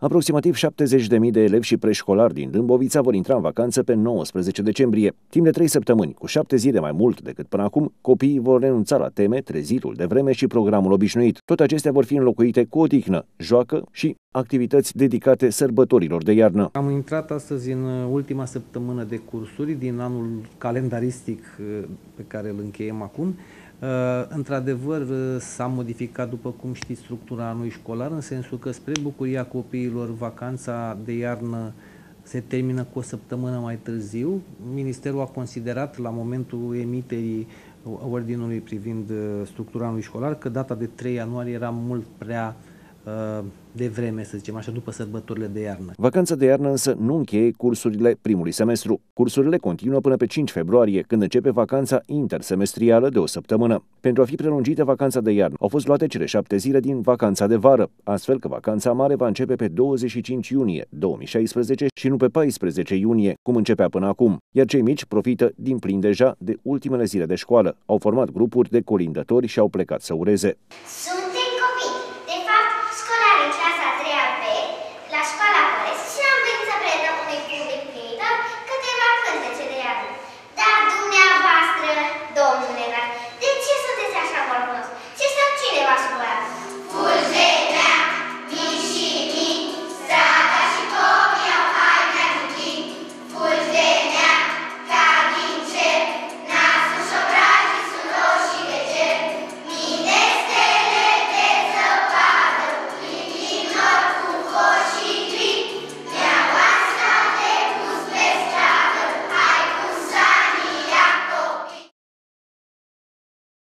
Aproximativ 70.000 de elevi și preșcolari din Dâmbovița vor intra în vacanță pe 19 decembrie. Timp de 3 săptămâni, cu 7 zile mai mult decât până acum, copiii vor renunța la teme, trezitul de vreme și programul obișnuit. Toate acestea vor fi înlocuite cu odihnă, joacă și activități dedicate sărbătorilor de iarnă. Am intrat astăzi în ultima săptămână de cursuri din anul calendaristic uh, pe care îl încheiem acum. Uh, într-adevăr, uh, s-a modificat, după cum știți, structura anului școlar, în sensul că, spre bucuria copiilor, vacanța de iarnă se termină cu o săptămână mai târziu. Ministerul a considerat, la momentul emiterii ordinului privind structura anului școlar, că data de 3 ianuarie era mult prea uh, de vreme, să zicem așa, după sărbătorile de iarnă. Vacanța de iarnă însă nu încheie cursurile primului semestru. Cursurile continuă până pe 5 februarie, când începe vacanța intersemestrială de o săptămână. Pentru a fi prelungită vacanța de iarnă, au fost luate cele șapte zile din vacanța de vară, astfel că vacanța mare va începe pe 25 iunie 2016 și nu pe 14 iunie, cum începea până acum, iar cei mici profită din plin deja de ultimele zile de școală. Au format grupuri de colindători și au plecat să ureze.